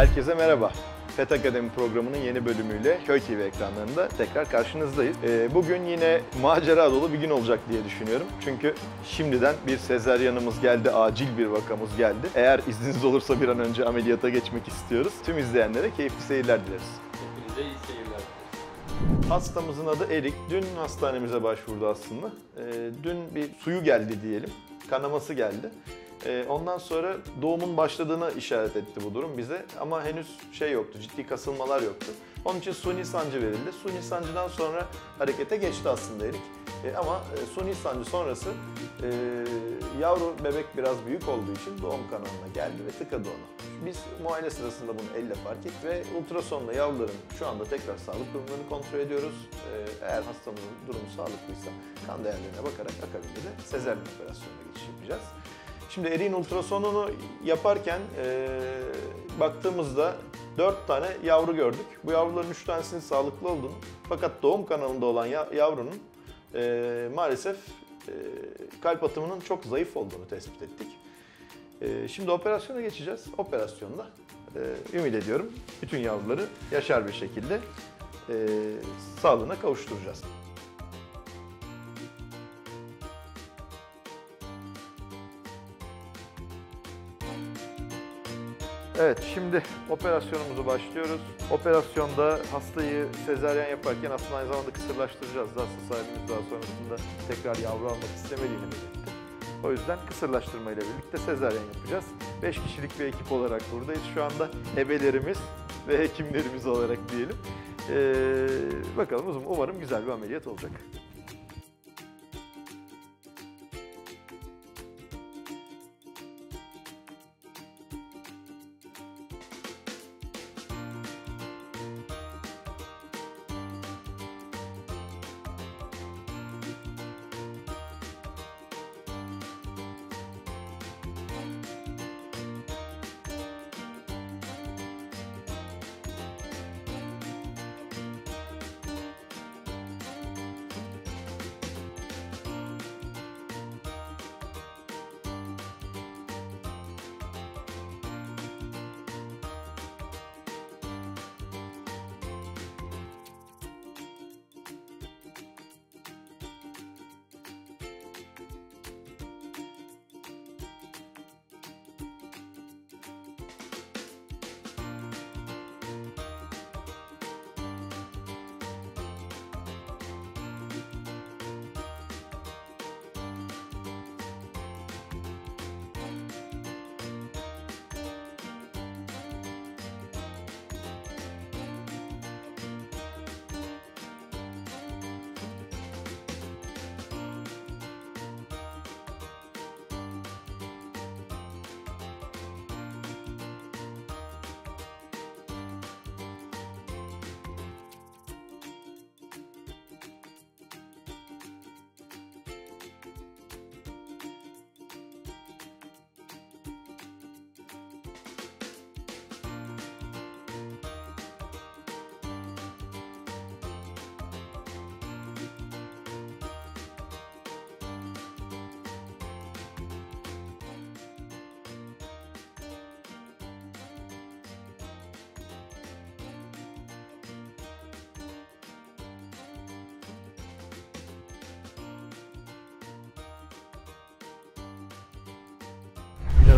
Herkese merhaba. FET Akademi programının yeni bölümüyle Köy TV ekranlarında tekrar karşınızdayız. Ee, bugün yine macera dolu bir gün olacak diye düşünüyorum. Çünkü şimdiden bir sezeryanımız geldi, acil bir vakamız geldi. Eğer izniniz olursa bir an önce ameliyata geçmek istiyoruz. Tüm izleyenlere keyifli seyirler dileriz. Hepinize iyi seyirler. Hastamızın adı Erik. Dün hastanemize başvurdu aslında. Ee, dün bir suyu geldi diyelim. Kanaması geldi. Ee, ondan sonra doğumun başladığını işaret etti bu durum bize. Ama henüz şey yoktu, ciddi kasılmalar yoktu. Onun için suni sancı verildi. Suni sancıdan sonra harekete geçti aslında Erik. Ee, ama e, suni sancı sonrası e, yavru bebek biraz büyük olduğu için doğum kanalına geldi ve tıkadı onu. Biz muayene sırasında bunu elle fark ettik ve ultrasonla yavruların şu anda tekrar sağlık durumlarını kontrol ediyoruz. Eğer hastamızın durumu sağlıklıysa kan değerlerine bakarak akabinde de sezaryen operasyonuna geçiş yapacağız. Şimdi eriğin ultrasonunu yaparken e, baktığımızda 4 tane yavru gördük. Bu yavruların 3 tanesinin sağlıklı olduğunu fakat doğum kanalında olan ya- yavrunun e, maalesef e, kalp atımının çok zayıf olduğunu tespit ettik. E, şimdi operasyona geçeceğiz. Operasyonda e, ümit ediyorum bütün yavruları yaşar bir şekilde e, sağlığına kavuşturacağız. Evet, şimdi operasyonumuzu başlıyoruz. Operasyonda hastayı sezaryen yaparken aslında aynı zamanda kısırlaştıracağız. Hasta sahibimiz daha sonrasında tekrar yavru almak istemediğini belirtti. O yüzden kısırlaştırma ile birlikte sezaryen yapacağız. 5 kişilik bir ekip olarak buradayız şu anda. Ebelerimiz ve hekimlerimiz olarak diyelim. Ee, bakalım umarım güzel bir ameliyat olacak.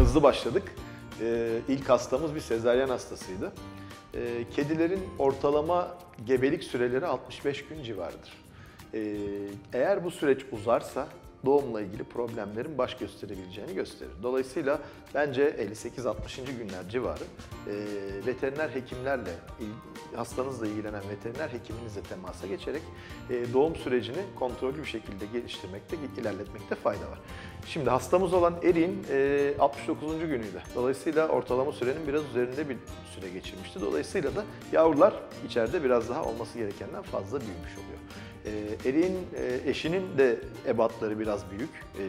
Hızlı başladık. Ee, ilk hastamız bir sezaryen hastasıydı. Ee, kedilerin ortalama gebelik süreleri 65 gün civarıdır. Ee, eğer bu süreç uzarsa doğumla ilgili problemlerin baş gösterebileceğini gösterir. Dolayısıyla bence 58-60. günler civarı e, veteriner hekimlerle, hastanızla ilgilenen veteriner hekiminizle temasa geçerek e, doğum sürecini kontrollü bir şekilde geliştirmekte, ilerletmekte fayda var. Şimdi hastamız olan Erin e, 69. günüydü. Dolayısıyla ortalama sürenin biraz üzerinde bir süre geçirmişti. Dolayısıyla da yavrular içeride biraz daha olması gerekenden fazla büyümüş oluyor. E, Erik'in e, eşinin de ebatları biraz büyük. E,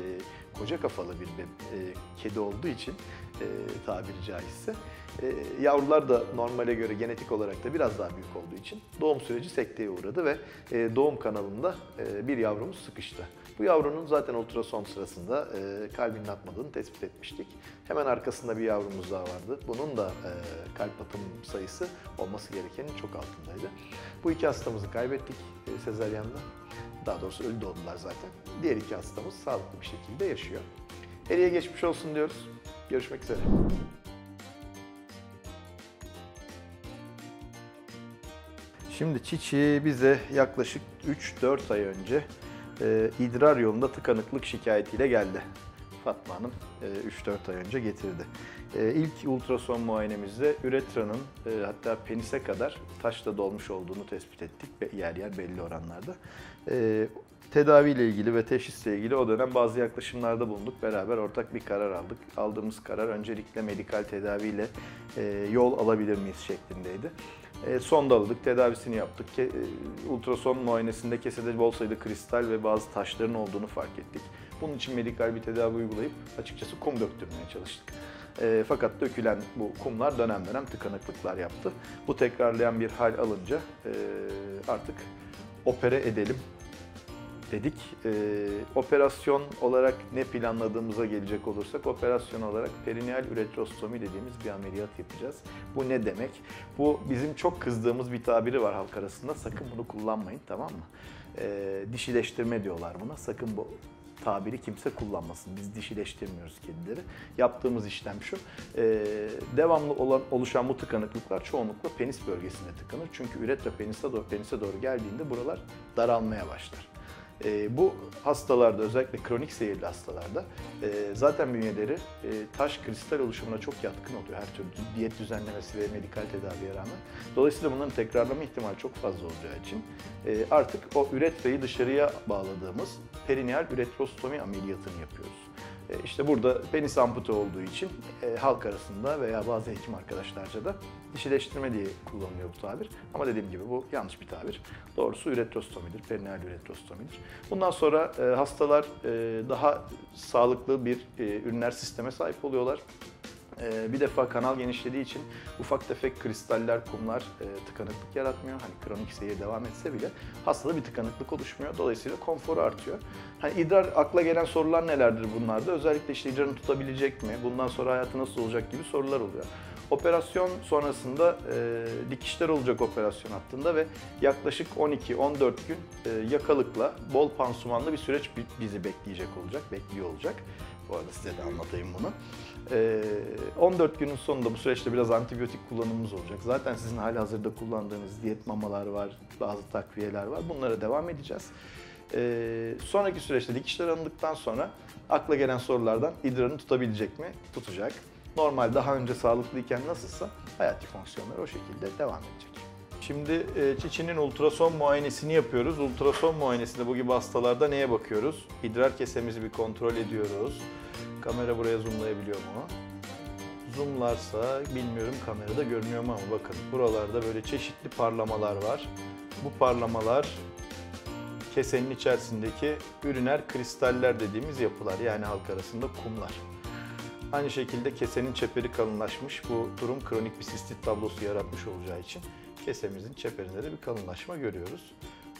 koca kafalı bir e, kedi olduğu için e, tabiri caizse. E, yavrular da normale göre genetik olarak da biraz daha büyük olduğu için doğum süreci sekteye uğradı ve e, doğum kanalında e, bir yavrumuz sıkıştı. Bu yavrunun zaten ultrason sırasında e, kalbinin atmadığını tespit etmiştik. Hemen arkasında bir yavrumuz daha vardı. Bunun da e, kalp atım sayısı olması gerekenin çok altındaydı. Bu iki hastamızı kaybettik e, sezaryanda. Daha doğrusu ölü doğdular zaten. Diğer iki hastamız sağlıklı bir şekilde yaşıyor. Eriye geçmiş olsun diyoruz. Görüşmek üzere. Şimdi Çiçi bize yaklaşık 3-4 ay önce e, idrar yolunda tıkanıklık şikayetiyle geldi. Fatma Hanım e, 3-4 ay önce getirdi. E, ilk ultrason muayenemizde üretranın e, hatta penise kadar taşla dolmuş olduğunu tespit ettik ve yer yer belli oranlarda. E, tedaviyle ilgili ve teşhisle ilgili o dönem bazı yaklaşımlarda bulunduk. Beraber ortak bir karar aldık. Aldığımız karar öncelikle medikal tedaviyle e, yol alabilir miyiz şeklindeydi. E, sondaladık, tedavisini yaptık. Ke, e, ultrason muayenesinde kesede bol sayıda kristal ve bazı taşların olduğunu fark ettik. Bunun için medikal bir tedavi uygulayıp açıkçası kum döktürmeye çalıştık. E, fakat dökülen bu kumlar dönem dönem tıkanıklıklar yaptı. Bu tekrarlayan bir hal alınca e, artık opere edelim dedik. E, operasyon olarak ne planladığımıza gelecek olursak operasyon olarak perineal üretrostomi dediğimiz bir ameliyat yapacağız. Bu ne demek? Bu bizim çok kızdığımız bir tabiri var halk arasında. Sakın bunu kullanmayın tamam mı? E, dişileştirme diyorlar buna. Sakın bu tabiri kimse kullanmasın. Biz dişileştirmiyoruz kedileri. Yaptığımız işlem şu. E, devamlı olan oluşan bu tıkanıklıklar çoğunlukla penis bölgesinde tıkanır. Çünkü üretra penise doğru, penise doğru geldiğinde buralar daralmaya başlar. E, bu hastalarda özellikle kronik seyirli hastalarda e, zaten bünyeleri e, taş kristal oluşumuna çok yatkın oluyor her türlü diyet düzenlemesi ve medikal tedaviye rağmen. Dolayısıyla bunların tekrarlama ihtimali çok fazla olacağı için e, artık o üretrayı dışarıya bağladığımız perineal üretrostomi ameliyatını yapıyoruz. E, işte burada penis ampute olduğu için e, halk arasında veya bazı hekim arkadaşlarca da dişileştirme diye kullanılıyor bu tabir. Ama dediğim gibi bu yanlış bir tabir. Doğrusu üretrostomidir, perineal üretrostomidir. Bundan sonra e, hastalar e, daha sağlıklı bir e, üriner sisteme sahip oluyorlar. Ee, bir defa kanal genişlediği için ufak tefek kristaller, kumlar e, tıkanıklık yaratmıyor. Hani kronik seyir devam etse bile hastada bir tıkanıklık oluşmuyor. Dolayısıyla konforu artıyor. Hani idrar akla gelen sorular nelerdir bunlarda? Özellikle işte idrarını tutabilecek mi? Bundan sonra hayatı nasıl olacak gibi sorular oluyor. Operasyon sonrasında e, dikişler olacak operasyon hattında ve yaklaşık 12-14 gün e, yakalıkla bol pansumanlı bir süreç bizi bekleyecek olacak, bekliyor olacak. Bu arada size de anlatayım bunu. 14 günün sonunda bu süreçte biraz antibiyotik kullanımımız olacak. Zaten sizin hali hazırda kullandığınız diyet mamalar var, bazı takviyeler var. Bunlara devam edeceğiz. Sonraki süreçte dikişler alındıktan sonra akla gelen sorulardan idrarını tutabilecek mi? Tutacak. Normal daha önce sağlıklıyken nasılsa hayati fonksiyonları o şekilde devam edecek. Şimdi Çiçin'in ultrason muayenesini yapıyoruz. Ultrason muayenesinde bu gibi hastalarda neye bakıyoruz? İdrar kesemizi bir kontrol ediyoruz. Kamera buraya zoomlayabiliyor mu? Zoomlarsa bilmiyorum kamerada görünüyor mu ama bakın buralarda böyle çeşitli parlamalar var. Bu parlamalar kesenin içerisindeki üriner kristaller dediğimiz yapılar yani halk arasında kumlar. Aynı şekilde kesenin çeperi kalınlaşmış. Bu durum kronik bir sistit tablosu yaratmış olacağı için kesemizin çeperinde de bir kalınlaşma görüyoruz.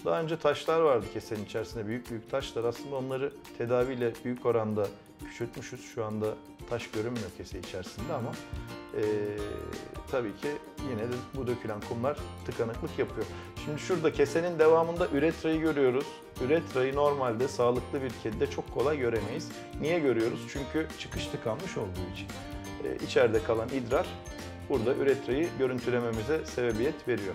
Daha önce taşlar vardı kesenin içerisinde, büyük büyük taşlar. Aslında onları tedaviyle büyük oranda küçültmüşüz. Şu anda taş görünmüyor kese içerisinde ama e, tabii ki yine de bu dökülen kumlar tıkanıklık yapıyor. Şimdi şurada kesenin devamında üretrayı görüyoruz. Üretrayı normalde sağlıklı bir kedide çok kolay göremeyiz. Niye görüyoruz? Çünkü çıkış tıkanmış olduğu için. E, içeride kalan idrar burada üretrayı görüntülememize sebebiyet veriyor.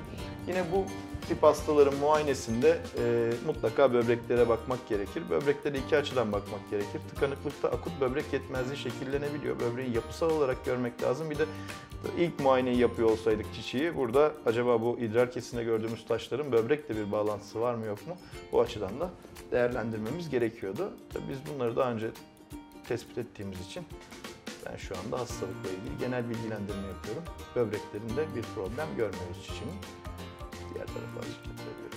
Yine bu tip hastaların muayenesinde e, mutlaka böbreklere bakmak gerekir. Böbreklere iki açıdan bakmak gerekir. Tıkanıklıkta akut böbrek yetmezliği şekillenebiliyor. Böbreği yapısal olarak görmek lazım. Bir de ilk muayeneyi yapıyor olsaydık çiçeği burada acaba bu idrar kesinde gördüğümüz taşların böbrekle bir bağlantısı var mı yok mu? Bu açıdan da değerlendirmemiz gerekiyordu. Tabii biz bunları daha önce tespit ettiğimiz için ben şu anda hastalıkla ilgili genel bilgilendirme yapıyorum. Böbreklerinde bir problem görmüyoruz çiçeğin. Diğer tarafa hareket edebiliriz.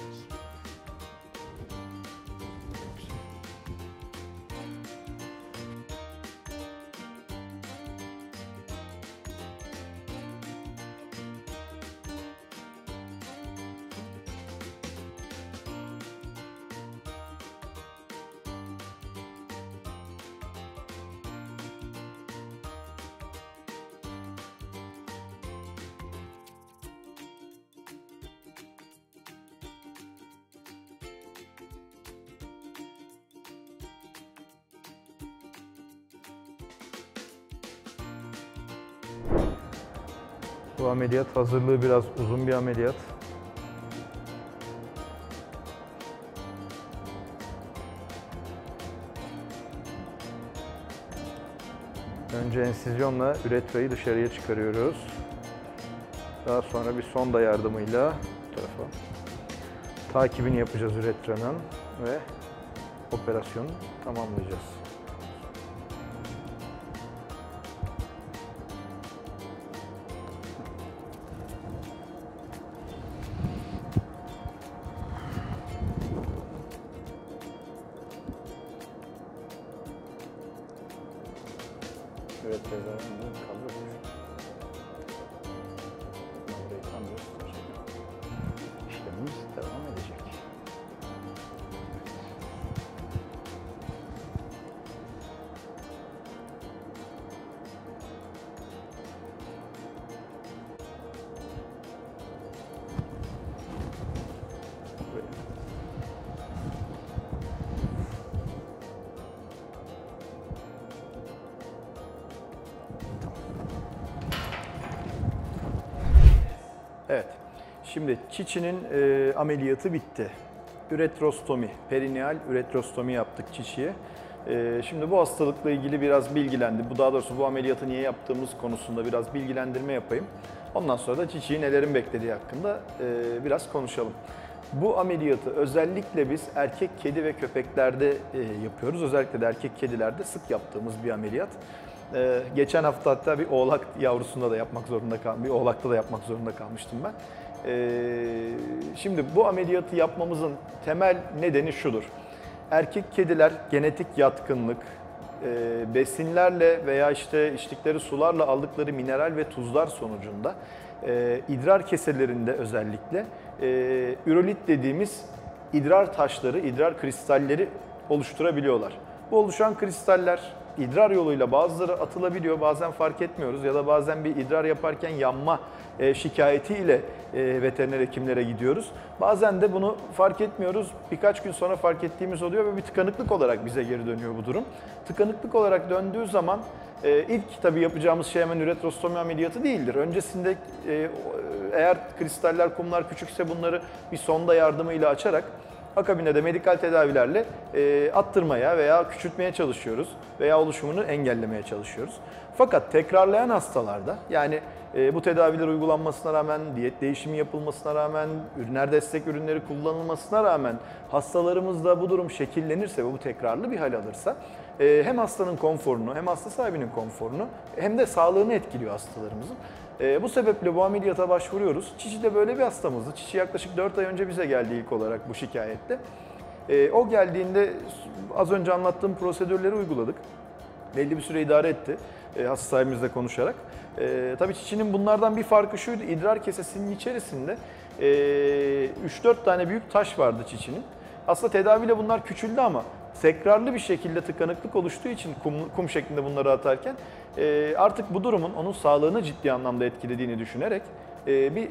Bu ameliyat hazırlığı biraz uzun bir ameliyat. Önce ensizyonla üretrayı dışarıya çıkarıyoruz. Daha sonra bir sonda yardımıyla bu tarafa takibini yapacağız üretranın ve operasyonu tamamlayacağız. Şimdi Çiçi'nin e, ameliyatı bitti. Üretrostomi, perineal üretrostomi yaptık Çiçi'ye. E, şimdi bu hastalıkla ilgili biraz bilgilendi. Bu daha doğrusu bu ameliyatı niye yaptığımız konusunda biraz bilgilendirme yapayım. Ondan sonra da Çiçi'yi nelerin beklediği hakkında e, biraz konuşalım. Bu ameliyatı özellikle biz erkek kedi ve köpeklerde e, yapıyoruz. Özellikle de erkek kedilerde sık yaptığımız bir ameliyat. Ee, geçen hafta hatta bir oğlak yavrusunda da yapmak zorunda kaldım. Bir oğlakta da yapmak zorunda kalmıştım ben. Ee, şimdi bu ameliyatı yapmamızın temel nedeni şudur. Erkek kediler genetik yatkınlık, e, besinlerle veya işte içtikleri sularla aldıkları mineral ve tuzlar sonucunda e, idrar keselerinde özellikle e, ürolit dediğimiz idrar taşları, idrar kristalleri oluşturabiliyorlar. Bu oluşan kristaller idrar yoluyla bazıları atılabiliyor, bazen fark etmiyoruz ya da bazen bir idrar yaparken yanma e, şikayetiyle e, veteriner hekimlere gidiyoruz. Bazen de bunu fark etmiyoruz. Birkaç gün sonra fark ettiğimiz oluyor ve bir tıkanıklık olarak bize geri dönüyor bu durum. Tıkanıklık olarak döndüğü zaman e, ilk tabii yapacağımız şey hemen üretrostomi ameliyatı değildir. Öncesinde e, eğer kristaller, kumlar küçükse bunları bir sonda yardımıyla açarak Akabinde de medikal tedavilerle e, attırmaya veya küçültmeye çalışıyoruz veya oluşumunu engellemeye çalışıyoruz. Fakat tekrarlayan hastalarda yani e, bu tedaviler uygulanmasına rağmen, diyet değişimi yapılmasına rağmen, ürüner destek ürünleri kullanılmasına rağmen hastalarımızda bu durum şekillenirse ve bu tekrarlı bir hal alırsa e, hem hastanın konforunu hem hasta sahibinin konforunu hem de sağlığını etkiliyor hastalarımızın. E, bu sebeple bu ameliyata başvuruyoruz. Çiçi de böyle bir hastamızdı. Çiçi yaklaşık 4 ay önce bize geldi ilk olarak bu şikayette. E, o geldiğinde az önce anlattığım prosedürleri uyguladık. Belli bir süre idare etti e, hasta sahibimizle konuşarak. E, tabii çiçinin bunlardan bir farkı şuydu. İdrar kesesinin içerisinde e, 3-4 tane büyük taş vardı çiçinin. Aslında tedaviyle bunlar küçüldü ama tekrarlı bir şekilde tıkanıklık oluştuğu için kum, kum şeklinde bunları atarken e, artık bu durumun onun sağlığını ciddi anlamda etkilediğini düşünerek e, bir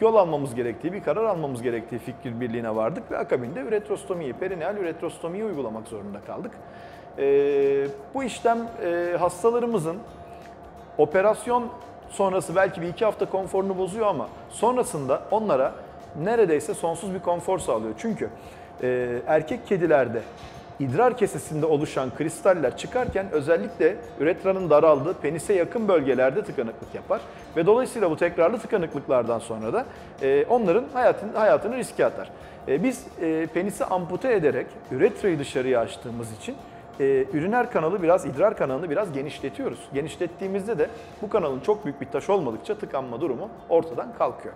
yol almamız gerektiği, bir karar almamız gerektiği fikir birliğine vardık ve akabinde üretrostomiyi, perineal üretrostomiyi uygulamak zorunda kaldık. E, bu işlem e, hastalarımızın operasyon sonrası belki bir iki hafta konforunu bozuyor ama sonrasında onlara neredeyse sonsuz bir konfor sağlıyor. Çünkü e, erkek kedilerde idrar kesesinde oluşan kristaller çıkarken özellikle üretranın daraldığı penise yakın bölgelerde tıkanıklık yapar. Ve dolayısıyla bu tekrarlı tıkanıklıklardan sonra da e, onların hayatını, hayatını riske atar. E, biz e, penisi ampute ederek üretrayı dışarıya açtığımız için e, üriner kanalı biraz, idrar kanalını biraz genişletiyoruz. Genişlettiğimizde de bu kanalın çok büyük bir taş olmadıkça tıkanma durumu ortadan kalkıyor.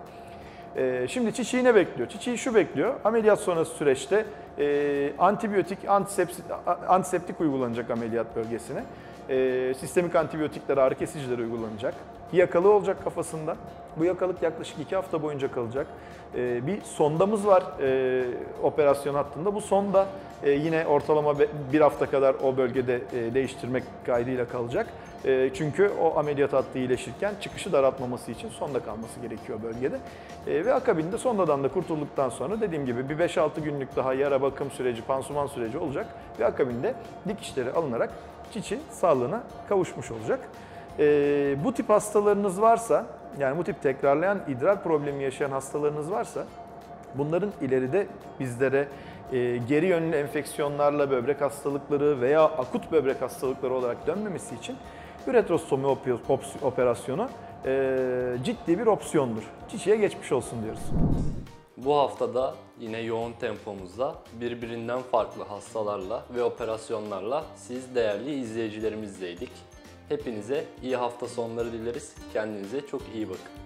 E, şimdi çiçeği ne bekliyor? Çiçeği şu bekliyor. Ameliyat sonrası süreçte e, antibiyotik, antiseptik, antiseptik uygulanacak ameliyat bölgesine. E, sistemik antibiyotikler, ağrı kesiciler uygulanacak. Yakalı olacak kafasında. Bu yakalık yaklaşık iki hafta boyunca kalacak. E, bir sondamız var e, operasyon hattında. Bu sonda e, yine ortalama bir hafta kadar o bölgede e, değiştirmek kaydıyla kalacak. Çünkü o ameliyat hattı iyileşirken çıkışı daraltmaması için sonda kalması gerekiyor bölgede. Ve akabinde sondadan da kurtulduktan sonra dediğim gibi bir 5-6 günlük daha yara bakım süreci, pansuman süreci olacak. Ve akabinde dikişleri alınarak çiçi sağlığına kavuşmuş olacak. E, bu tip hastalarınız varsa Yani bu tip tekrarlayan idrar problemi yaşayan hastalarınız varsa bunların ileride bizlere e, geri yönlü enfeksiyonlarla böbrek hastalıkları veya akut böbrek hastalıkları olarak dönmemesi için üretrostomi op- ops- operasyonu e, ciddi bir opsiyondur. Çiçeğe geçmiş olsun diyoruz. Bu haftada yine yoğun tempomuzda birbirinden farklı hastalarla ve operasyonlarla siz değerli izleyicilerimizdeydik. Hepinize iyi hafta sonları dileriz. Kendinize çok iyi bakın.